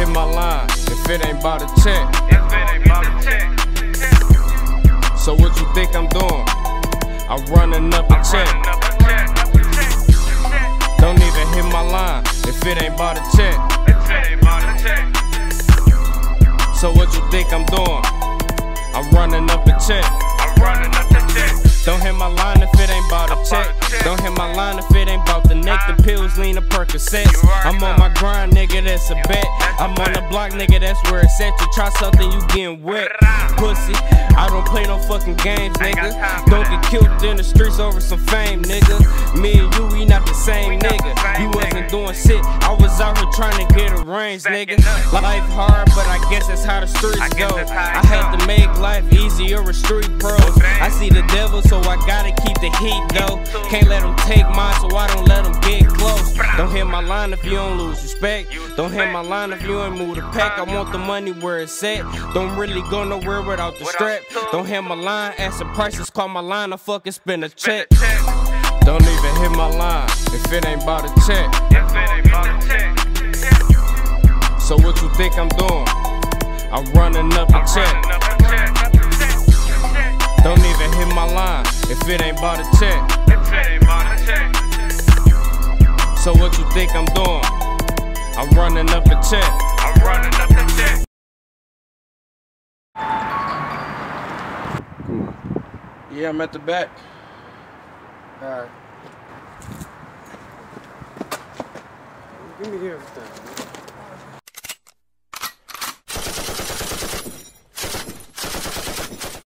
hit my line if it ain't about a check. If it ain't about a check. So what you think I'm doing? I'm running up a check. Don't even hit my line if it ain't about a check. So what you think I'm doing? I'm running up a check. The. Don't hit my line if it ain't about a check. Don't hit my line if pills, lean, the Percocets. I'm on my grind, nigga, that's a bet. I'm on the block, nigga, that's where it's at. You try something, you getting wet. Pussy, I don't play no fucking games, nigga. Don't get killed in the streets over some fame, nigga. Me and you, we not the same nigga. You wasn't doing shit, I was out here trying to get a range, nigga. Life hard, but I guess that's how the streets go. I had to make life easier with street pros. I see the devil, so I gotta keep the heat though. Can't let them take mine, so I don't let them get. Don't hit my line if you don't lose respect. Don't hit my line if you ain't move the pack. I want the money where it's at. Don't really go nowhere without the strap. Don't hit my line, ask the prices, call my line, I fucking spend a check. Don't even hit my line if it ain't about a check. So what you think I'm doing? I'm running up a. Check. Don't even hit my line if it ain't about a check. So what you think I'm doing? I'm running up a check. I'm running up the check. Yeah, I'm at the back. Alright. Give me everything.